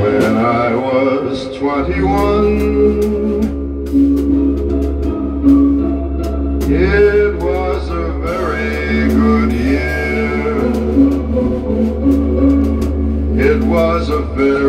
When I was 21 It was a very good year. It was a very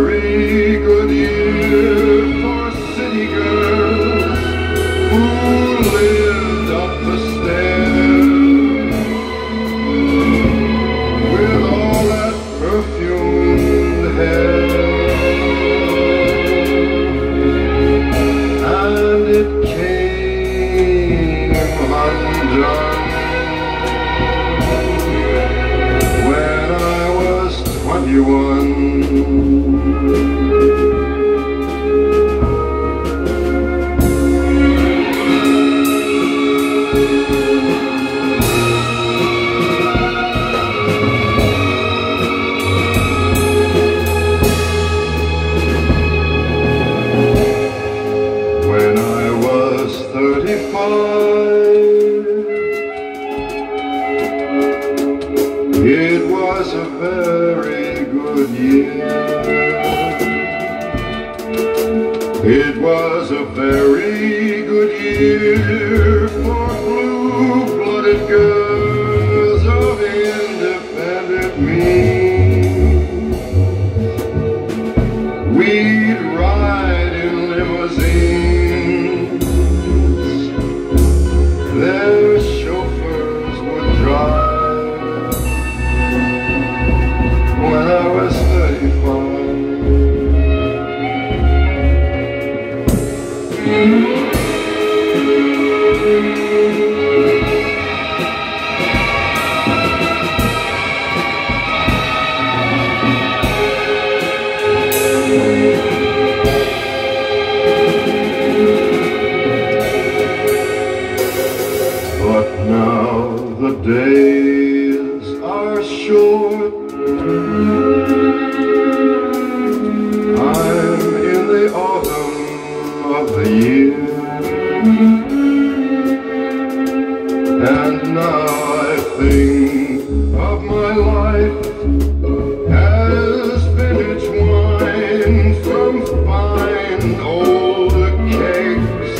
very good year. It was a very good year for blue-blooded But now the day And now I think of my life as vintage wine from fine old cakes.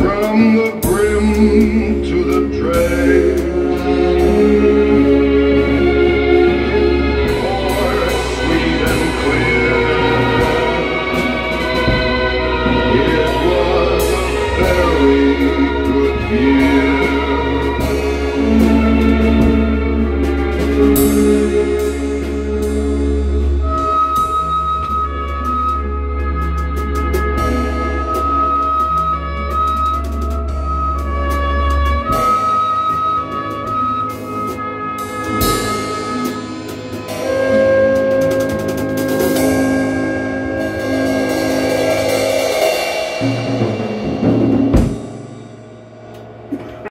From the brim to the dregs, more sweet and clear. It was very good year.